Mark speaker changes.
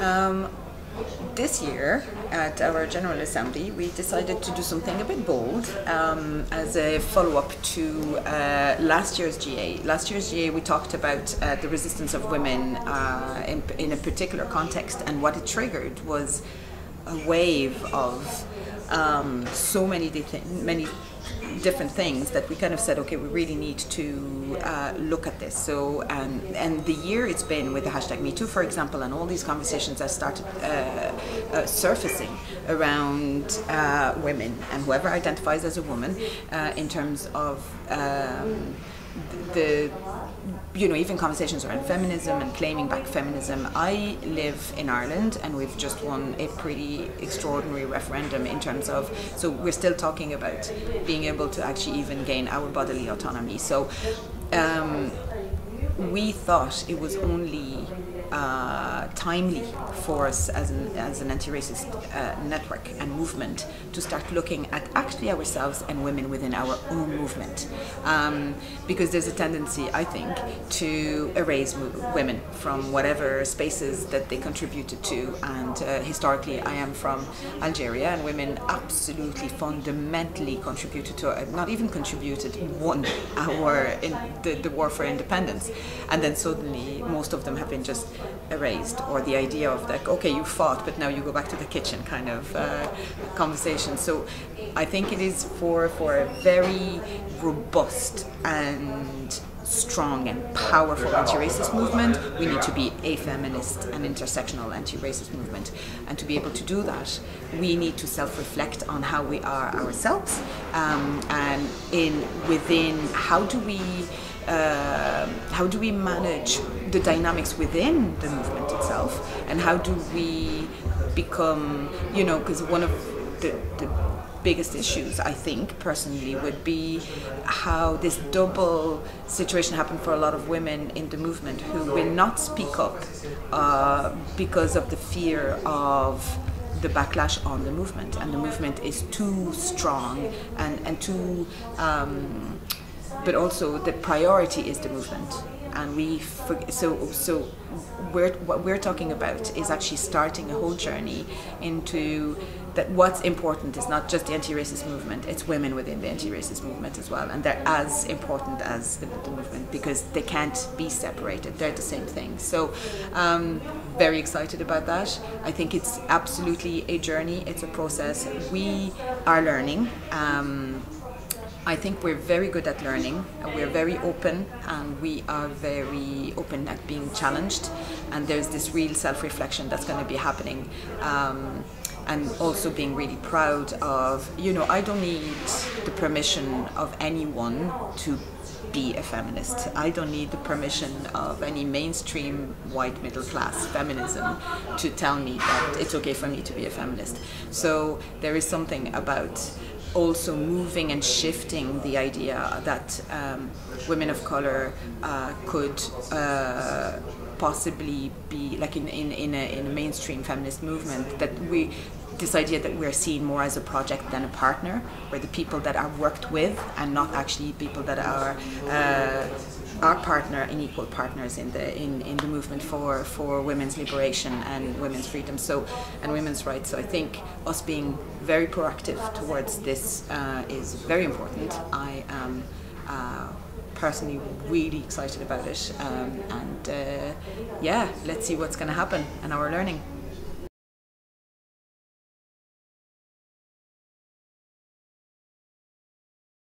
Speaker 1: Um, this year at our General Assembly, we decided to do something a bit bold um, as a follow up to uh, last year's GA. Last year's GA, we talked about uh, the resistance of women uh, in, in, a particular context, and what it triggered was a wave of um, so many, many different things that we kind of said, okay, we really need to uh, look at this. So, um, and the year it's been with the hashtag MeToo, for example, and all these conversations that started uh, uh, surfacing around uh, women and whoever identifies as a woman uh, in terms of um, the you know even conversations around feminism and claiming back feminism i live in ireland and we've just won a pretty extraordinary referendum in terms of so we're still talking about being able to actually even gain our bodily autonomy. So um, we thought it was only uh, timely for us as an, as an anti-racist uh, network and movement to start looking at actually ourselves and women within our own movement. Um, because there's a tendency I think to erase women from whatever spaces that they contributed to. And uh, historically I am from Algeria and women absolutely fundamentally contributed to uh, not even contributed won our in the, the war for independence and then suddenly most of them have been just erased or the idea of like okay you fought but now you go back to the kitchen kind of uh, conversation. So I think it is for for a very robust and strong and powerful anti-racist movement we need to be a feminist and intersectional anti-racist movement. And to be able to do that we need to self-reflect on how we are ourselves um, and in within how do we uh, how do we manage the dynamics within the movement itself? And how do we become you know because one of the, the biggest issues I think personally would be how this double situation happened for a lot of women in the movement who will not speak up uh, because of the fear of the backlash on the movement. And the movement is too strong and, and too um, but also the priority is the movement. And we so so we're, what we're talking about is actually starting a whole journey into that what's important is not just the anti-racist movement it's women within the anti-racist movement as well. And they're as important as the, the movement because they can't be separated. They're the same thing. So um, very excited about that. I think it's absolutely a journey. It's a process. We are learning um, I think we're very good at learning. We're very open and we are very open at being challenged. And there's this real self reflection that's going to be happening. Um, and also being really proud of, you know, I don't need the permission of anyone to be a feminist. I don't need the permission of any mainstream white middle class feminism to tell me that it's okay for me to be a feminist. So there is something about also moving and shifting the idea that um, women of color uh, could uh, possibly be like in, in, in, a, in a mainstream feminist movement that we this idea that we're seen more as a project than a partner where the people that are worked with and not actually people that are uh, our partner and equal partners in the in, in the movement for for women's liberation and women's freedom so and women's rights. So I think us being very proactive towards this uh, is very important. I am uh, personally really excited about it um, and uh, yeah let's see what's going to happen and our learning